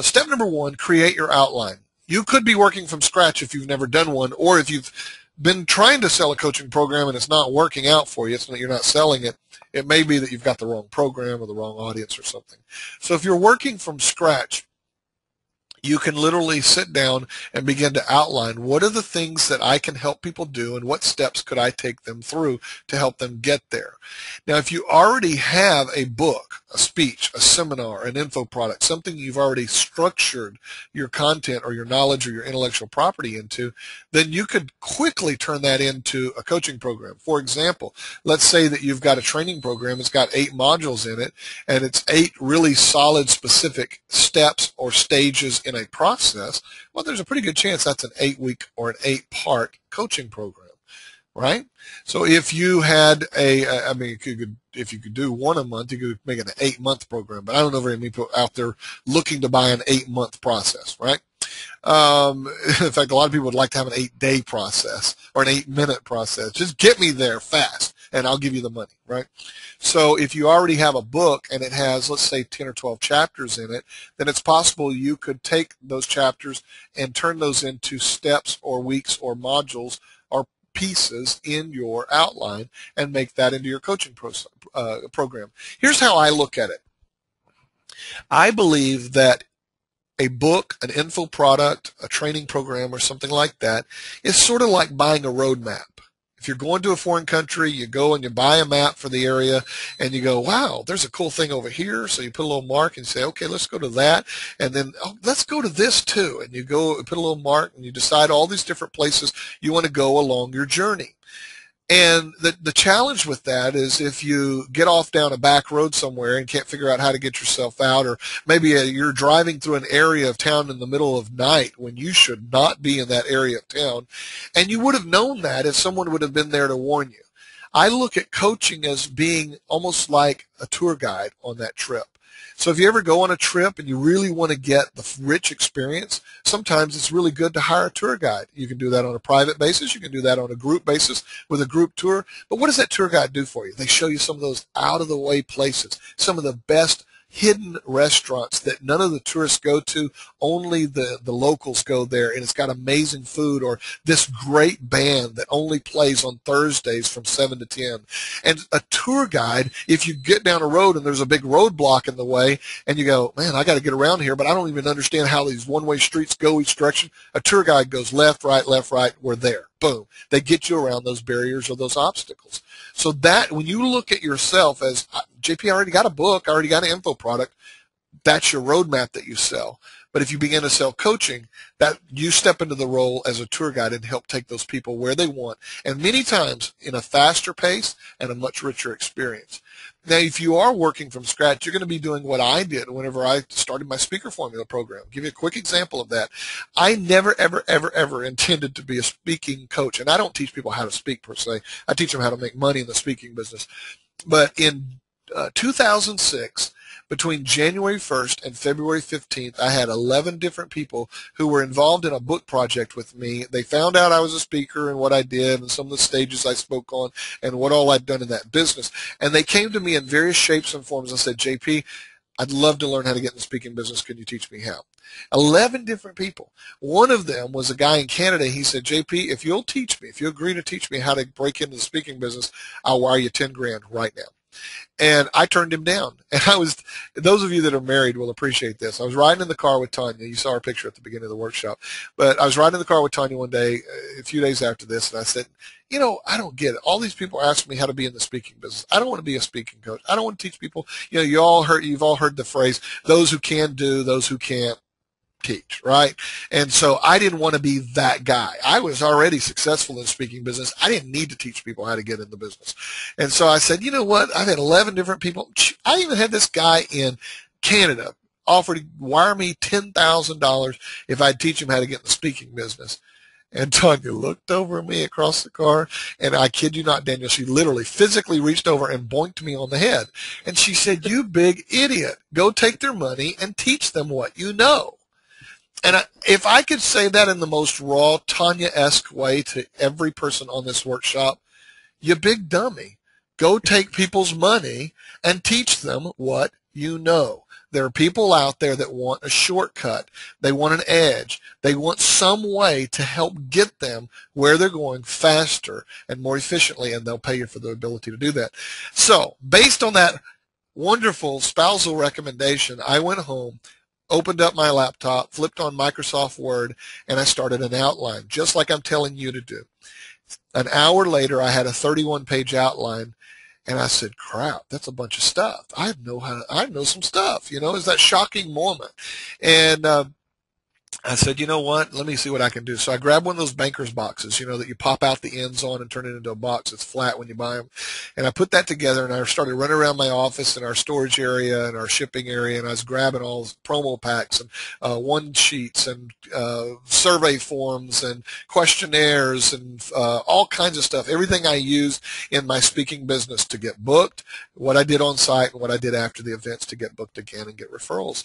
Step number one, create your outline. You could be working from scratch if you've never done one, or if you've been trying to sell a coaching program and it's not working out for you, it's not, you're not selling it, it may be that you've got the wrong program or the wrong audience or something. So if you're working from scratch, you can literally sit down and begin to outline what are the things that I can help people do and what steps could I take them through to help them get there. Now, if you already have a book, a speech, a seminar, an info product, something you've already structured your content or your knowledge or your intellectual property into, then you could quickly turn that into a coaching program. For example, let's say that you've got a training program, it's got eight modules in it, and it's eight really solid specific steps or stages in a process, well, there's a pretty good chance that's an eight week or an eight part coaching program, right? So if you had a, I mean, you could, if you could do one a month, you could make it an eight month program, but I don't know very many people out there looking to buy an eight month process, right? Um, in fact, a lot of people would like to have an eight day process or an eight minute process. Just get me there fast and I'll give you the money, right? So if you already have a book and it has, let's say, 10 or 12 chapters in it, then it's possible you could take those chapters and turn those into steps or weeks or modules or pieces in your outline and make that into your coaching pro uh, program. Here's how I look at it. I believe that a book, an info product, a training program, or something like that is sort of like buying a roadmap. If you're going to a foreign country, you go and you buy a map for the area and you go, wow, there's a cool thing over here. So you put a little mark and say, okay, let's go to that. And then oh, let's go to this too. And you go put a little mark and you decide all these different places you want to go along your journey. And the, the challenge with that is if you get off down a back road somewhere and can't figure out how to get yourself out, or maybe uh, you're driving through an area of town in the middle of night when you should not be in that area of town, and you would have known that if someone would have been there to warn you. I look at coaching as being almost like a tour guide on that trip. So if you ever go on a trip and you really want to get the rich experience, sometimes it's really good to hire a tour guide. You can do that on a private basis. You can do that on a group basis with a group tour. But what does that tour guide do for you? They show you some of those out of the way places, some of the best hidden restaurants that none of the tourists go to. Only the, the locals go there, and it's got amazing food or this great band that only plays on Thursdays from 7 to 10. And a tour guide, if you get down a road and there's a big roadblock in the way, and you go, man, I got to get around here, but I don't even understand how these one-way streets go each direction. A tour guide goes left, right, left, right, we're there. Boom. They get you around those barriers or those obstacles. So that when you look at yourself as uh, JP, I already got a book, I already got an info product, that's your roadmap that you sell. But if you begin to sell coaching, that you step into the role as a tour guide and help take those people where they want, and many times in a faster pace and a much richer experience. Now, if you are working from scratch, you're going to be doing what I did whenever I started my speaker formula program. I'll give you a quick example of that. I never, ever, ever, ever intended to be a speaking coach, and I don't teach people how to speak per se. I teach them how to make money in the speaking business. But in uh, 2006, between January 1st and February 15th, I had 11 different people who were involved in a book project with me. They found out I was a speaker and what I did and some of the stages I spoke on and what all I'd done in that business. And they came to me in various shapes and forms and said, JP, I'd love to learn how to get in the speaking business. Can you teach me how? 11 different people. One of them was a guy in Canada. He said, JP, if you'll teach me, if you agree to teach me how to break into the speaking business, I'll wire you 10 grand right now and I turned him down. And I was, those of you that are married will appreciate this. I was riding in the car with Tanya. You saw her picture at the beginning of the workshop, but I was riding in the car with Tanya one day, uh, a few days after this, and I said, you know, I don't get it. All these people ask me how to be in the speaking business. I don't want to be a speaking coach. I don't want to teach people. You know, you all heard, you've all heard the phrase, those who can do, those who can't teach, right? And so I didn't want to be that guy. I was already successful in speaking business. I didn't need to teach people how to get in the business. And so I said, you know what? I've had 11 different people. I even had this guy in Canada offer to wire me $10,000 if I'd teach him how to get in the speaking business. And Tanya looked over at me across the car, and I kid you not, Daniel, she literally physically reached over and boinked me on the head. And she said, you big idiot, go take their money and teach them what you know. And I, if I could say that in the most raw Tanya-esque way to every person on this workshop, you big dummy. Go take people's money and teach them what you know. There are people out there that want a shortcut. They want an edge. They want some way to help get them where they're going faster and more efficiently, and they'll pay you for the ability to do that. So, based on that wonderful spousal recommendation, I went home, opened up my laptop, flipped on Microsoft Word, and I started an outline, just like I'm telling you to do. An hour later, I had a 31 page outline and I said, crap, that's a bunch of stuff. I know how to, I know some stuff, you know, it's that shocking moment. And, uh, I said, you know what? Let me see what I can do. So I grabbed one of those banker's boxes, you know, that you pop out the ends on and turn it into a box. It's flat when you buy them. And I put that together and I started running around my office and our storage area and our shipping area. And I was grabbing all promo packs and uh, one sheets and uh, survey forms and questionnaires and uh, all kinds of stuff. Everything I used in my speaking business to get booked, what I did on site and what I did after the events to get booked again and get referrals.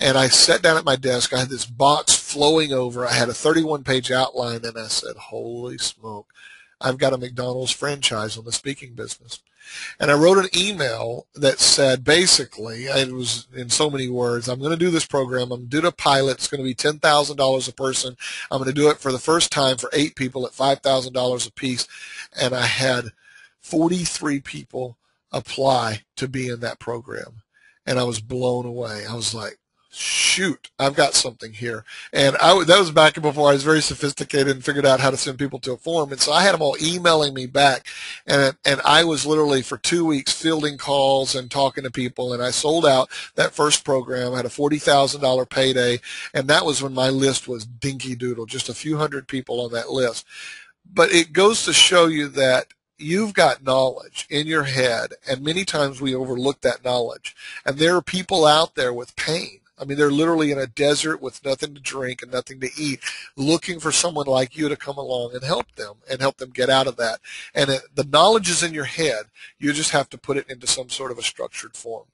And I sat down at my desk. I had this box flowing over. I had a 31 page outline and I said, holy smoke, I've got a McDonald's franchise on the speaking business. And I wrote an email that said basically, it was in so many words, I'm going to do this program. I'm doing a pilot. It's going to be $10,000 a person. I'm going to do it for the first time for eight people at $5,000 a piece. And I had 43 people apply to be in that program. And I was blown away. I was like, shoot, I've got something here. And I, that was back before I was very sophisticated and figured out how to send people to a form. And so I had them all emailing me back. And, and I was literally for two weeks fielding calls and talking to people. And I sold out that first program. I had a $40,000 payday. And that was when my list was dinky doodle, just a few hundred people on that list. But it goes to show you that you've got knowledge in your head, and many times we overlook that knowledge. And there are people out there with pain I mean, they're literally in a desert with nothing to drink and nothing to eat, looking for someone like you to come along and help them and help them get out of that. And the knowledge is in your head. You just have to put it into some sort of a structured form.